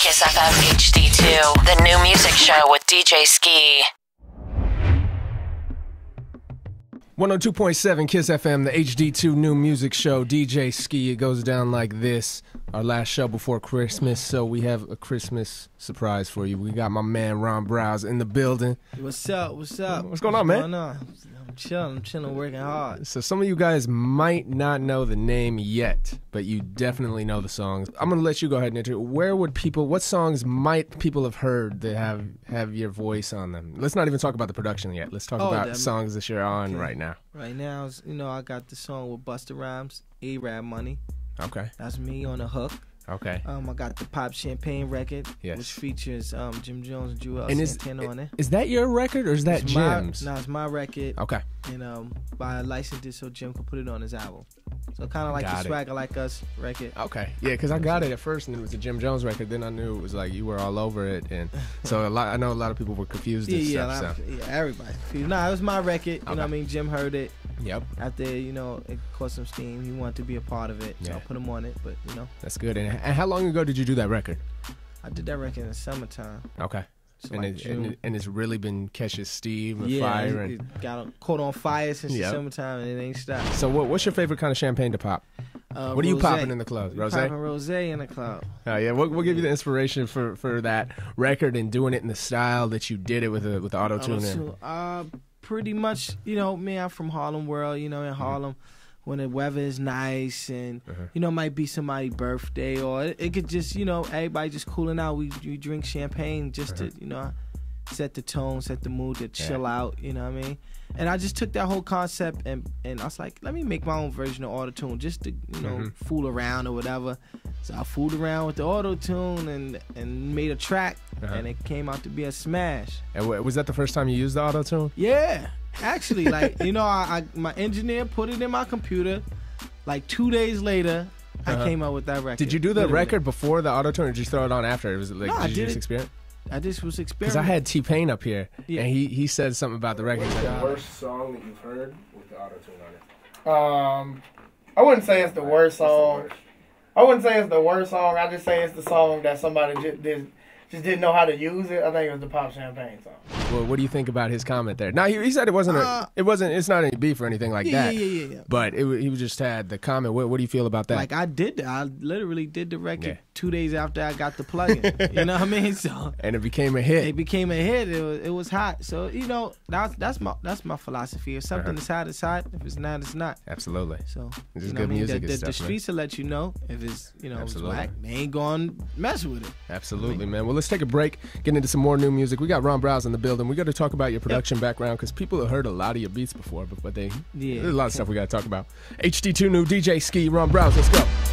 KIIS FM HD2, the new music show with DJ Skee. 102.7 KIIS FM, the HD2 new music show, DJ Skee. It goes down like this. Our last show before Christmas, so we have a Christmas surprise for you. We got my man Ron Browz in the building. What's up? What's up? What's going on, man? Going on? I'm chilling. I'm chilling, working hard. So some of you guys might not know the name yet, but you definitely know the songs. I'm gonna let you go ahead and enter. Where would people? What songs might people have heard that have have your voice on them? Let's not even talk about the production yet. Let's talk Oh, about songs that you're on Okay. right now. Right now, you know, I got the song with Busta Rhymes, Arab Money. Okay. That's me on the hook. Okay. Um, I got the Pop Champagne record, Yes. which features um Jim Jones and Joel and is Santana on it. is that your record or is that It's my- Jim's? Nah, it's my record, Okay. and um, I licensed it so Jim could put it on his album. So kind of like Got the it. Swagger Like Us record. Okay, yeah, because I got it at first and it was a Jim Jones record. Then I knew it was like you were all over it, and so a lot. I know a lot of people were confused Yeah, yeah, stuff. I- yeah, everybody. Nah, it was my record. You Okay. know what I mean? Jim heard it. Yep, after you know it caught some steam he wanted to be a part of it so Yeah. i put him on it but you know that's good. And, and how long ago did you do that record? i did that record in the summertime Okay, so and, like it, June. and, it, and it's really been catching steam and yeah fire. And, it got caught on fire since Yep. the summertime and it ain't stopped so what, what's your favorite kind of champagne to pop? uh, what are you rosé. popping in the clubs? We Rose? popping rosé in the club Oh yeah, we'll, we'll give you the inspiration for, for that record and doing it in the style that you did it with a, with the auto tune. Uh pretty much you know me i'm from harlem world you know Mm-hmm. in harlem when the weather is nice and Uh-huh. you know might be somebody's birthday or it, it could just you know everybody just cooling out we, we drink champagne just to you know set the tone set the mood to chill out you know what i mean and i just took that whole concept and and i was like let me make my own version of auto tune just to you know Mhm. fool around or whatever so i fooled around with the auto tune and and made a track Uh-huh. and it came out to be a smash And wa- was that the first time you used the auto tune? yeah, actually, like you know, I, I my engineer put it in my computer. Like two days later, Uh-huh. I came out with that record. Did you do the Literally. record before the auto tune, or did you throw it on after? It was like No, I you did just it- experience? I just was Because. I had T Pain up here, Yeah. and he he said something about the record. He's like, the "Oh." worst song that you've heard with the auto tune on it? Um, I wouldn't say it's the worst song. I wouldn't say it's the worst song. I just say it's the song that somebody just did, just didn't know how to use it. I think it was the Pop Champagne song. Well, what do you think about his comment there? Now he, he said it wasn't a, Uh, it wasn't it's not any beef or anything like yeah, that. yeah, yeah, yeah. But it, he just had the comment. What, what do you feel about that? Like I did. I literally did the record Yeah. two days after I got the plugin. you know what I mean? So and it became a hit. it became a hit. It was it was hot. So you know that's that's my that's my philosophy. If something Uh-huh. is hot, it's hot. If it's not, it's not. Absolutely. So This is you know good I mean? music The, the, stuff, the man. streets will let you know if it's you know if it's Absolutely. whack. They ain't to mess with it. Absolutely, man. Well, let's take a break. Get into some more new music. We got Ron Browz in the building. We got to talk about your production background because people have heard a lot of your beats before, but, but they Yeah. there's a lot of stuff we got to talk about. HD2 new DJ Skee, Ron Browz. Let's go.